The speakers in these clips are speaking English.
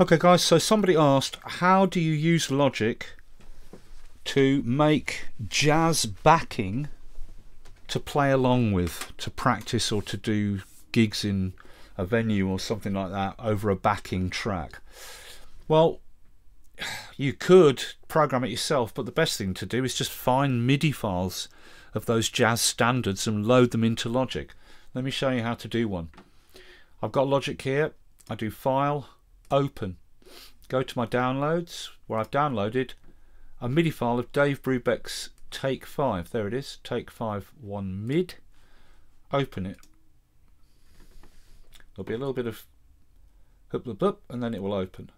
Okay guys, so somebody asked, how do you use Logic to make jazz backing to play along with, to practice or to do gigs in a venue or something like that over a backing track? Well, you could program it yourself, but the best thing to do is just find MIDI files of those jazz standards and load them into Logic. Let me show you how to do one. I've got Logic here. I do File, Open. Go to my downloads where I've downloaded a MIDI file of Dave Brubeck's Take 5. There it is, Take 5 1 mid. Open it. There'll be a little bit of hup, hup, and then it will open.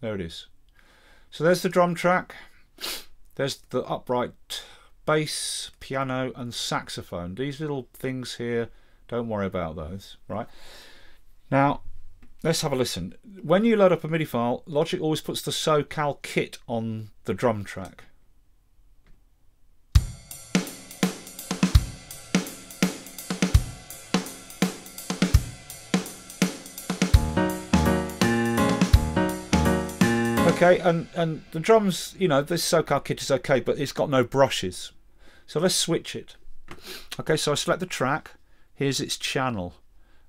There it is. So there's the drum track. There's the upright bass, piano, and saxophone. These little things here, don't worry about those, right? Now, let's have a listen. When you load up a MIDI file, Logic always puts the SoCal kit on the drum track. Okay, and, and the drums, you know, this SoCal kit is okay, but it's got no brushes. So let's switch it. Okay, so I select the track. Here's its channel.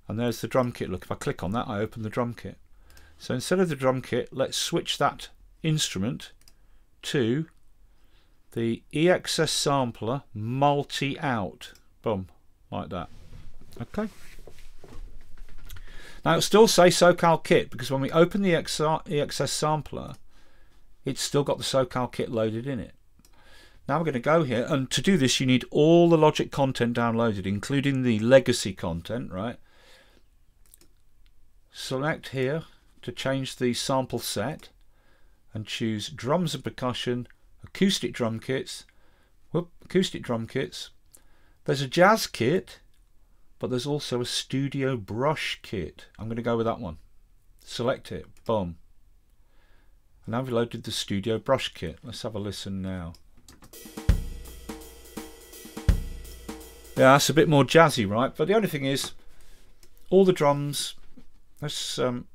And there's the drum kit. Look, if I click on that, I open the drum kit. So instead of the drum kit, let's switch that instrument to the EXS sampler multi-out. Boom, like that. Okay. Now it'll still say SoCal kit because when we open the EXS sampler, it's still got the SoCal kit loaded in it. Now we're going to go here, and to do this you need all the Logic content downloaded, including the legacy content, right? Select here to change the sample set and choose drums and percussion, acoustic drum kits, whoop, acoustic drum kits. There's a jazz kit, but there's also a studio brush kit. I'm going to go with that one. Select it, boom. And I've loaded the studio brush kit. Let's have a listen now. Yeah, that's a bit more jazzy, right? But the only thing is, all the drums. Let's um,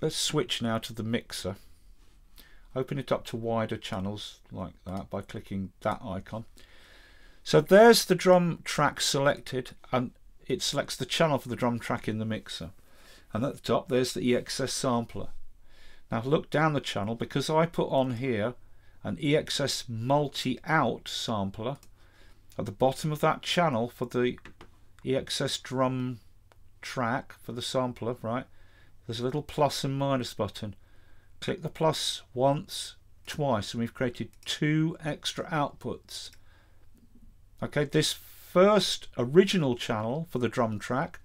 let's switch now to the mixer. Open it up to wider channels like that by clicking that icon. So there's the drum track selected, and it selects the channel for the drum track in the mixer. And at the top, there's the EXS sampler. Now look down the channel because I put on here an EXS multi-out sampler at the bottom of that channel for the EXS drum track for the sampler, right? There's a little plus and minus button. Click the plus once, twice, and we've created two extra outputs. Okay, this first original channel for the drum track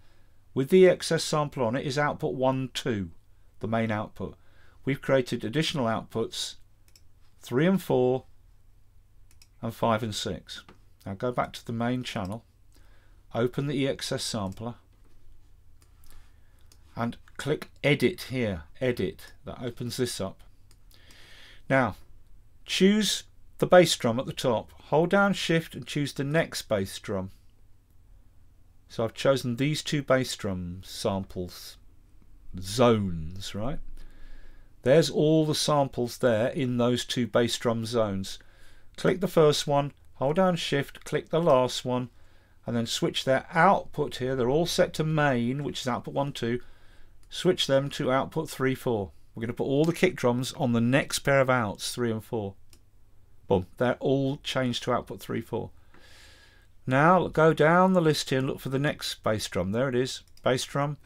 with the EXS sampler on it is output 1, 2, the main output. We've created additional outputs 3 and 4 and 5 and 6. Now go back to the main channel, open the EXS sampler and click edit here, edit, that opens this up. Now choose the bass drum at the top, hold down shift and choose the next bass drum. So I've chosen these two bass drum samples, zones, right? There's all the samples there in those two bass drum zones. Click the first one, hold down shift, click the last one, and then switch their output here. They're all set to main, which is output 1, 2. Switch them to output 3, 4. We're going to put all the kick drums on the next pair of outs, 3 and 4. Boom, they're all changed to output 3, 4. Now go down the list here and look for the next bass drum. There it is, bass drum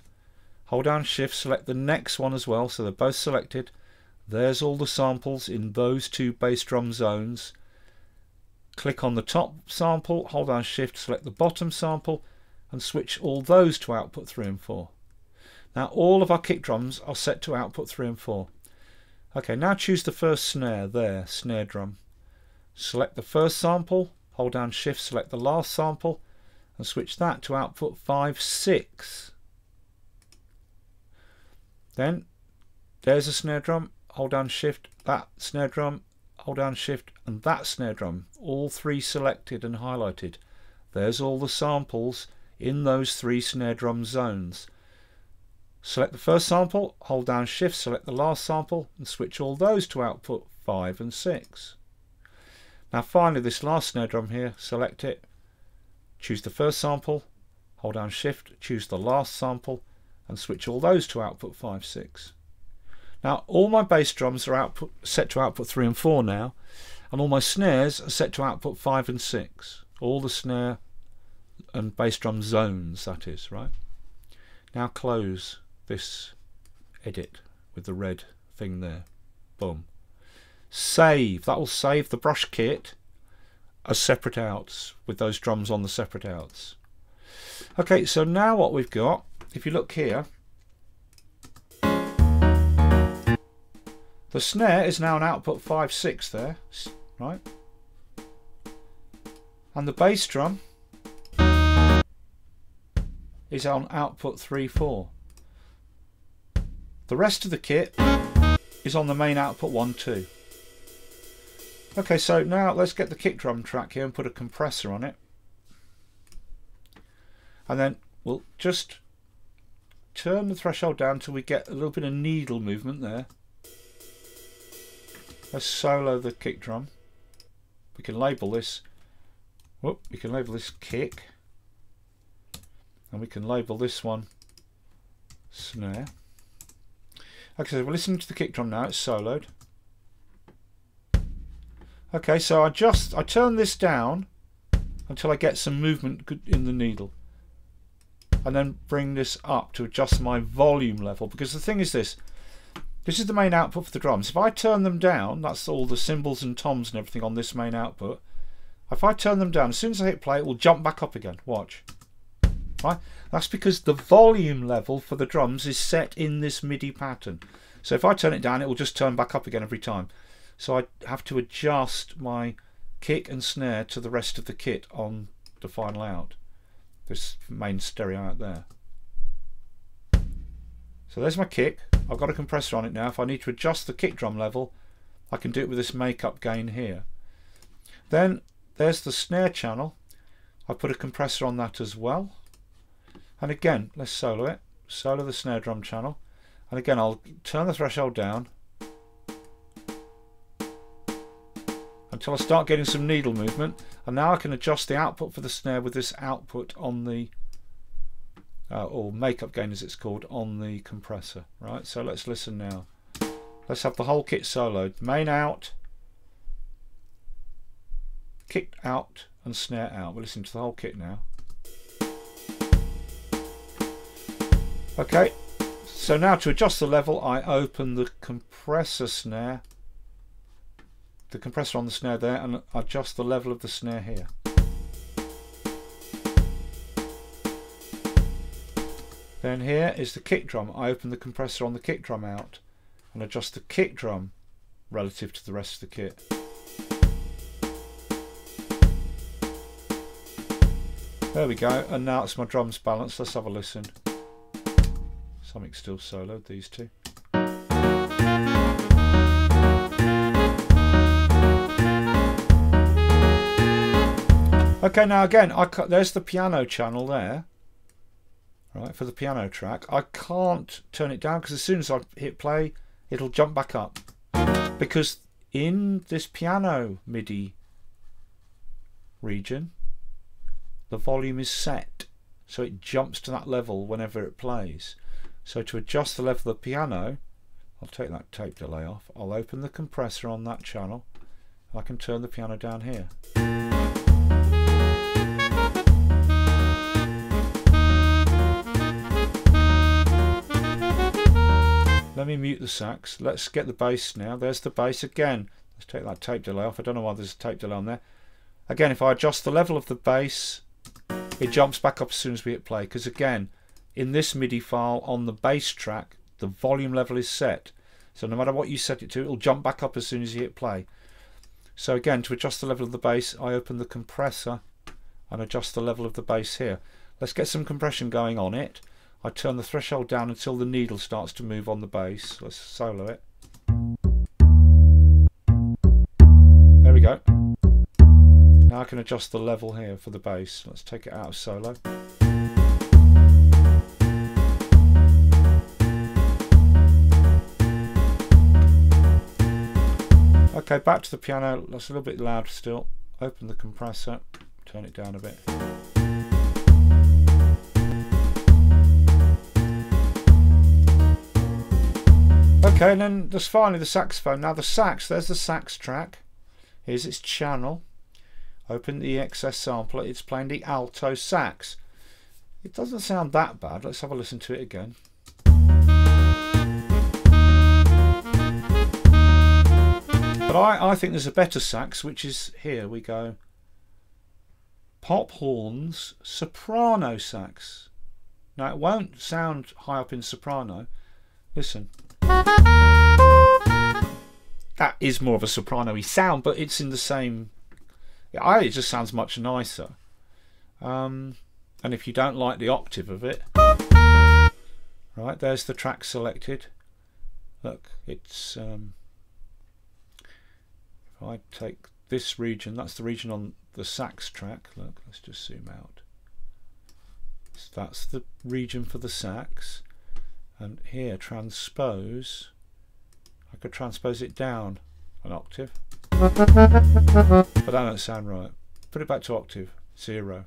hold down shift select the next one as well so they're both selected there's all the samples in those two bass drum zones click on the top sample hold down shift select the bottom sample and switch all those to output 3 and 4 now all of our kick drums are set to output 3 and 4 okay now choose the first snare there snare drum select the first sample hold down shift select the last sample and switch that to output 5 6 then there's a snare drum, hold down shift, that snare drum, hold down shift and that snare drum, all three selected and highlighted. There's all the samples in those three snare drum zones. Select the first sample, hold down shift, select the last sample and switch all those to output 5 and 6. Now finally this last snare drum here, select it, choose the first sample, hold down shift, choose the last sample and switch all those to output 5, 6. Now all my bass drums are output, set to output 3 and 4 now and all my snares are set to output 5 and 6. All the snare and bass drum zones that is, right? Now close this edit with the red thing there. Boom. Save. That will save the brush kit as separate outs with those drums on the separate outs. Okay, so now what we've got, if you look here, the snare is now an output 5-6 there, right? And the bass drum is on output 3-4. The rest of the kit is on the main output 1-2. Okay, so now let's get the kick drum track here and put a compressor on it. And then we'll just turn the threshold down till we get a little bit of needle movement there. Let's solo the kick drum. We can label this. Whoop, we can label this kick. And we can label this one snare. Okay, so we're listening to the kick drum now, it's soloed. Okay, so I just I turn this down until I get some movement in the needle. And then bring this up to adjust my volume level. Because the thing is this, this is the main output for the drums. If I turn them down, that's all the cymbals and toms and everything on this main output. If I turn them down, as soon as I hit play, it will jump back up again. Watch. Right? That's because the volume level for the drums is set in this MIDI pattern. So if I turn it down, it will just turn back up again every time. So I have to adjust my kick and snare to the rest of the kit on the final out. This main stereo out there. So there's my kick. I've got a compressor on it now. If I need to adjust the kick drum level, I can do it with this makeup gain here. Then there's the snare channel. I put a compressor on that as well. And again, let's solo it. Solo the snare drum channel. And again, I'll turn the threshold down until I start getting some needle movement. And now I can adjust the output for the snare with this output on the, uh, or makeup gain as it's called, on the compressor. Right, so let's listen now. Let's have the whole kit soloed. Main out, kick out, and snare out. We're listening to the whole kit now. Okay, so now to adjust the level I open the compressor snare, the compressor on the snare there and adjust the level of the snare here. Then here is the kick drum. I open the compressor on the kick drum out and adjust the kick drum relative to the rest of the kit. There we go, and now it's my drums balanced. Let's have a listen. Something still soloed, these two. Okay, now again, I there's the piano channel there, right, for the piano track. I can't turn it down because as soon as I hit play, it'll jump back up. Because in this piano MIDI region, the volume is set. So it jumps to that level whenever it plays. So to adjust the level of the piano, I'll take that tape delay off. I'll open the compressor on that channel. I can turn the piano down here. Let me mute the sax. Let's get the bass now. There's the bass again. Let's take that tape delay off. I don't know why there's a tape delay on there. Again, if I adjust the level of the bass, it jumps back up as soon as we hit play. Because again, in this MIDI file on the bass track, the volume level is set. So no matter what you set it to, it'll jump back up as soon as you hit play. So again, to adjust the level of the bass, I open the compressor and adjust the level of the bass here. Let's get some compression going on it. I turn the threshold down until the needle starts to move on the bass. Let's solo it. There we go. Now I can adjust the level here for the bass. Let's take it out of solo. Okay, back to the piano. That's a little bit loud still. Open the compressor, turn it down a bit. Okay, and then there's finally the saxophone. Now the sax, there's the sax track. Here's its channel. Open the EXS sampler. It's playing the alto sax. It doesn't sound that bad. Let's have a listen to it again. I, I think there's a better sax, which is here we go. Pop horns, soprano sax. Now it won't sound high up in soprano. Listen. That is more of a soprano-y sound, but it's in the same. It just sounds much nicer. Um, and if you don't like the octave of it, right there's the track selected. Look, it's. Um, I take this region, that's the region on the sax track. Look, let's just zoom out. So that's the region for the sax. And here, transpose. I could transpose it down an octave. But that don't sound right. Put it back to octave. Zero.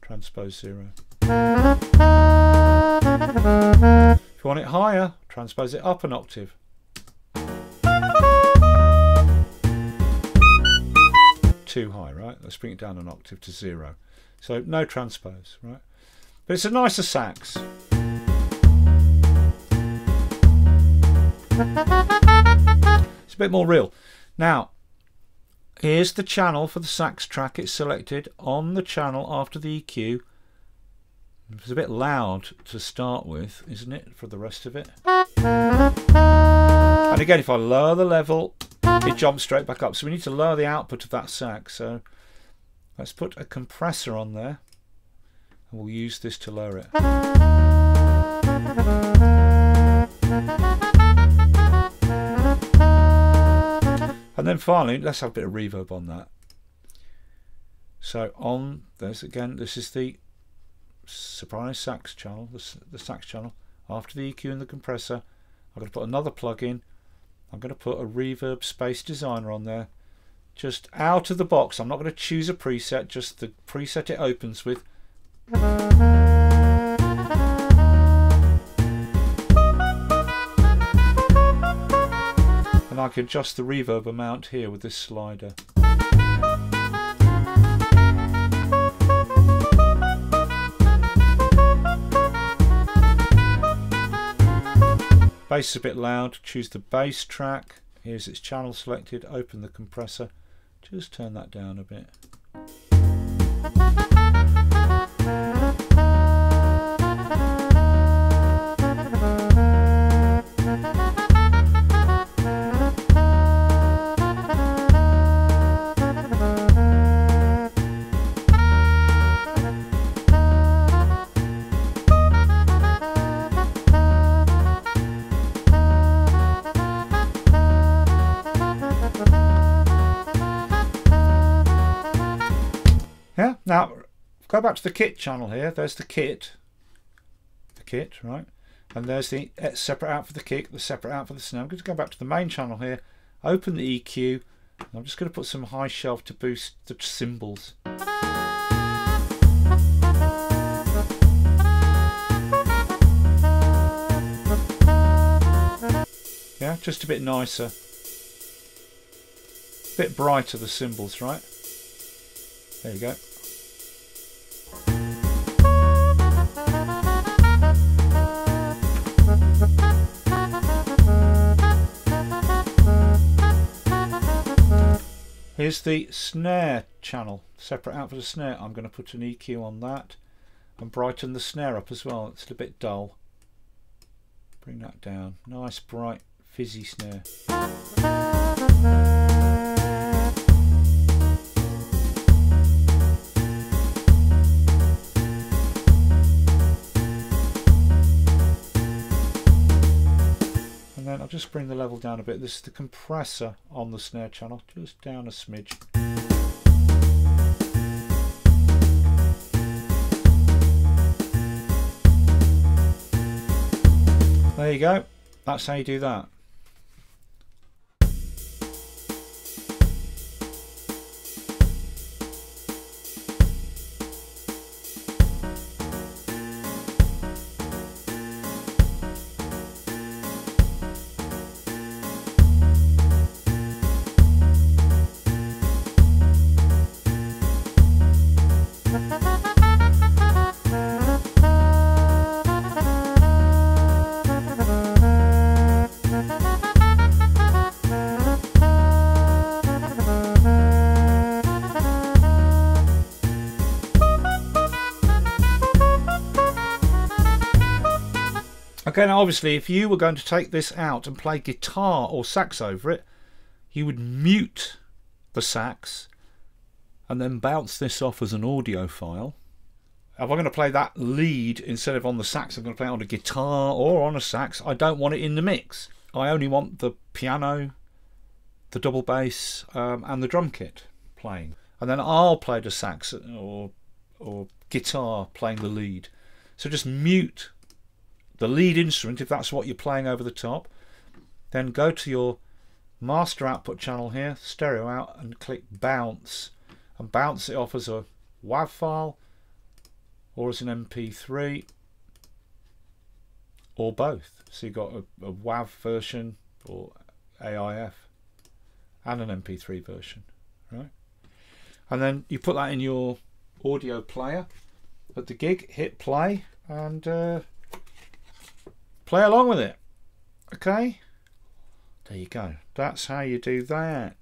Transpose zero. If you want it higher, transpose it up an octave. Too high, right? Let's bring it down an octave to zero. So no transpose, right? But it's a nicer sax. It's a bit more real. Now, here's the channel for the sax track. It's selected on the channel after the EQ. It's a bit loud to start with, isn't it, for the rest of it? And again, if I lower the level, it jumps straight back up. So we need to lower the output of that sax. So let's put a compressor on there. And we'll use this to lower it. And then finally, let's have a bit of reverb on that. So on, there's again, this is the soprano sax channel, the, the sax channel. After the EQ and the compressor, I'm going to put another plug in I'm going to put a reverb space designer on there. Just out of the box. I'm not going to choose a preset just the preset it opens with. And I can adjust the reverb amount here with this slider Bass is a bit loud, choose the bass track. Here's its channel selected, open the compressor, just turn that down a bit. Go back to the kit channel here. There's the kit. The kit, right? And there's the eh, separate out for the kick, the separate out for the snare. I'm going to go back to the main channel here, open the EQ. I'm just going to put some high shelf to boost the cymbals. Yeah, just a bit nicer. A bit brighter the cymbals, right? There you go. Here's the snare channel, separate out for the snare. I'm going to put an EQ on that and brighten the snare up as well. It's a bit dull. Bring that down. Nice, bright, fizzy snare. I'll just bring the level down a bit. This is the compressor on the snare channel, just down a smidge. There you go. That's how you do that. Okay, now obviously if you were going to take this out and play guitar or sax over it, you would mute the sax and then bounce this off as an audio file. If I'm going to play that lead instead of on the sax, I'm going to play it on a guitar or on a sax. I don't want it in the mix. I only want the piano, the double bass, um, and the drum kit playing. And then I'll play the sax or, or guitar playing the lead. So just mute the lead instrument if that's what you're playing over the top. Then go to your master output channel here, stereo out, and click bounce. And bounce it off as a WAV file or as an MP3 or both. So you've got a, a WAV version or AIF and an MP3 version, right? And then you put that in your audio player at the gig, hit play, and uh, play along with it. Okay? There you go. That's how you do that.